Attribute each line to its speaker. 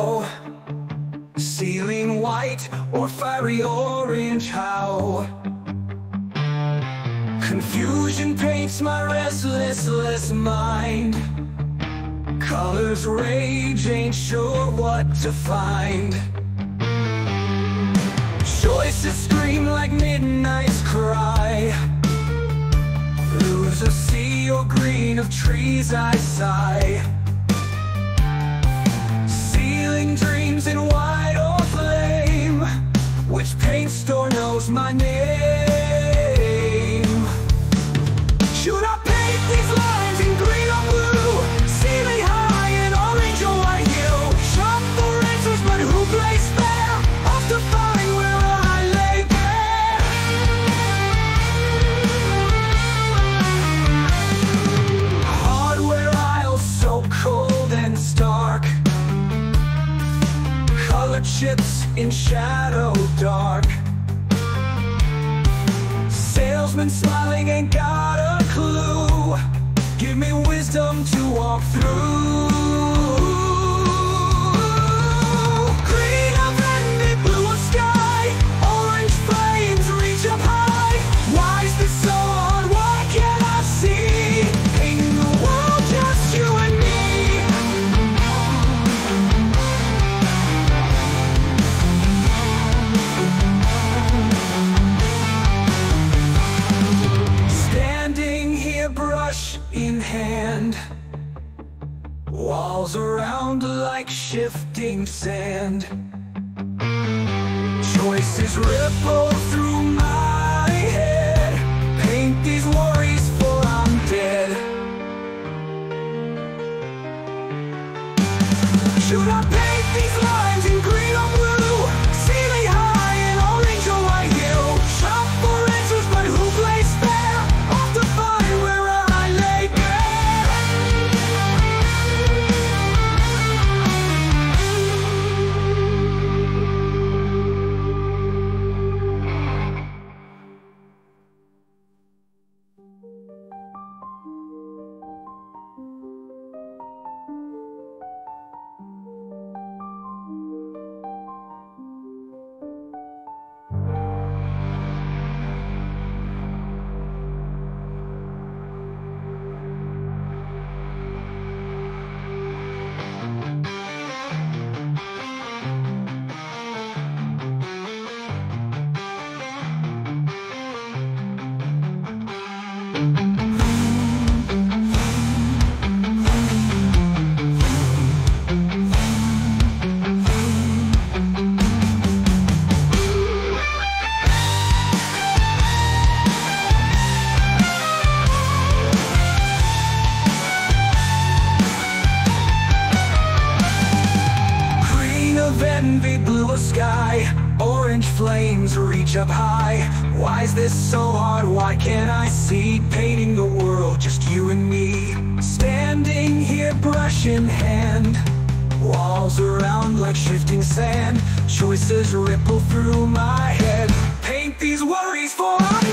Speaker 1: how? Ceiling white or fiery orange, how? Confusion paints my restless mind Colors rage, ain't sure what to find Choices scream like midnight's cry Blues of sea or green of trees I sigh chips in shadow dark. Salesman smiling ain't got a clue. Give me wisdom to walk through Around like shifting sand. Choices ripple through my of envy, blue sky. Orange flames reach up high. Why is this so hard? Why can't I see? Painting the world, just you and me Standing here, brush in hand. Walls around like shifting sand. Choices ripple through my head. Paint these worries for dead